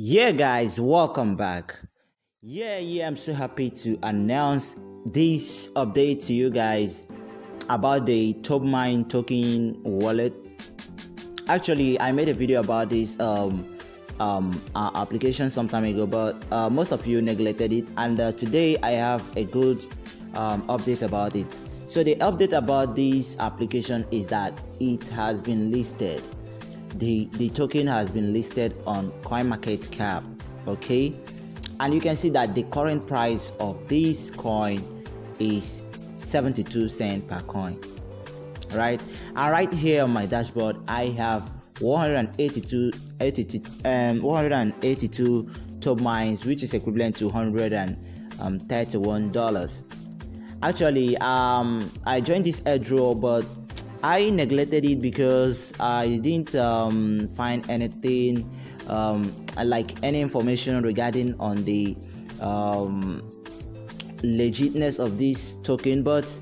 Yeah, guys, welcome back. Yeah, yeah, I'm so happy to announce this update to you guys about the Toobemi token wallet. Actually, I made a video about this um, um, uh, application some time ago, but uh, most of you neglected it. And uh, today I have a good um, update about it. So the update about this application is that it has been listed the the token has been listed on CoinMarketCap. Okay, and you can see that the current price of this coin is 72 cents per coin. Right, and right here on my dashboard, I have 182 82, um, 182 Toobemis, which is equivalent to 131 um, dollars. Actually, um, I joined this airdrop, but I neglected it because I didn't um, find anything um, like any information regarding on the um, legitness of this token. But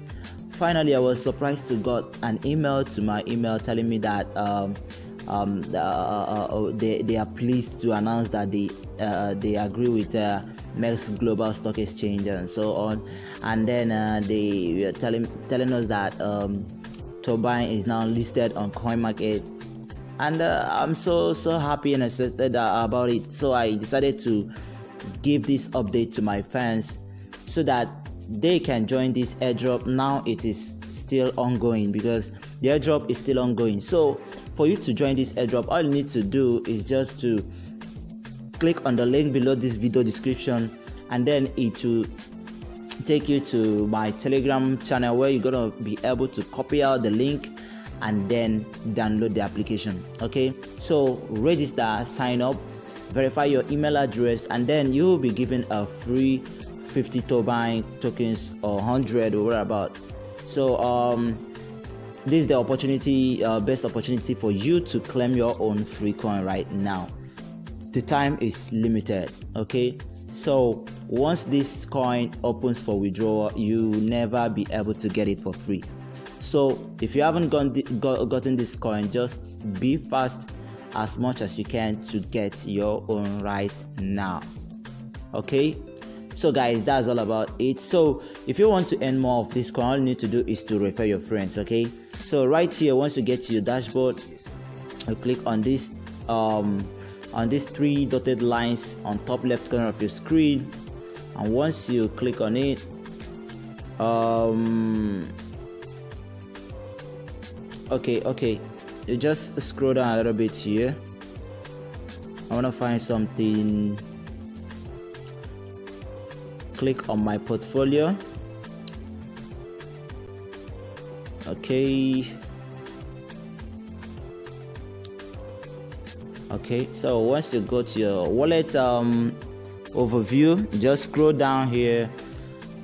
finally, I was surprised to got an email to my email telling me that um, um, uh, uh, uh, they, they are pleased to announce that they uh, they agree with uh, MEXC Global Stock Exchange and so on. And then uh, they were telling telling us that. Um, Toobemi is now listed on CoinMarket, and uh, I'm so so happy and excited about it. So I decided to give this update to my fans so that they can join this airdrop. Now it is still ongoing because the airdrop is still ongoing. So for you to join this airdrop, all you need to do is just to click on the link below this video description and then it will take you to my telegram channel where you're gonna be able to copy out the link and then download the application okay? So register sign up verify your email address and then you will be given a free 50 Toobemi tokens or 100 or whatever. So um this is the opportunity uh, best opportunity for you to claim your own free coin right now. The time is limited okay so once this coin opens for withdrawal, you never be able to get it for free. So if you haven't gotten this coin, just be fast as much as you can to get your own right now. Okay, so guys, that's all about it. So if you want to earn more of this coin, all you need to do is to refer your friends. Okay, so right here, once you get to your dashboard, you click on this um on these three dotted lines on top left corner of your screen. And once you click on it um okay okay. You just scroll down a little bit here. I want to find something. Click on my portfolio. Okay okay so once you go to your wallet um, overview just scroll down here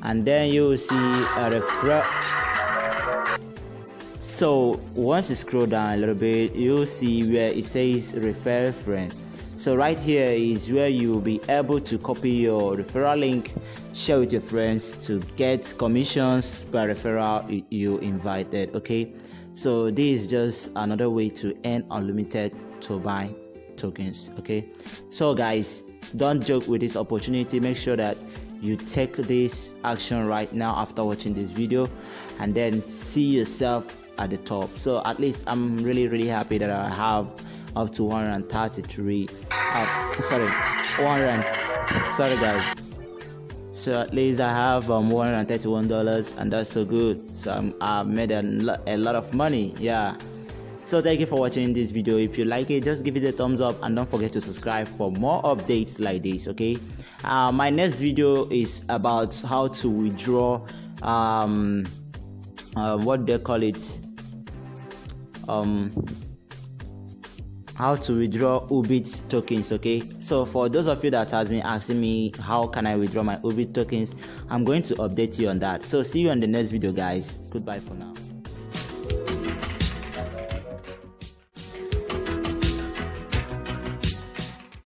and then you will see a refer so once you scroll down a little bit you'll see where it says refer friend. So right here is where you will be able to copy your referral link share with your friends to get commissions per referral you invited okay? So this is just another way to earn unlimited Toobemi tokens okay? So guys don't joke with this opportunity. Make sure that you take this action right now after watching this video and then see yourself at the top. So at least i'm really really happy that i have up to 133 uh, sorry 100 sorry guys. So at least i have um, 131 dollars and that's so good. So I'm, i made a, lo- a lot of money yeah so thank you for watching this video. If you like it just give it a thumbs up and don't forget to subscribe for more updates like this okay? Uh, my next video is about how to withdraw um, uh, what they call it? Um how to withdraw ubit tokens okay? So for those of you that has been asking me how can i withdraw my ubit tokens? I'm going to update you on that. So see you on the next video guys. Goodbye for now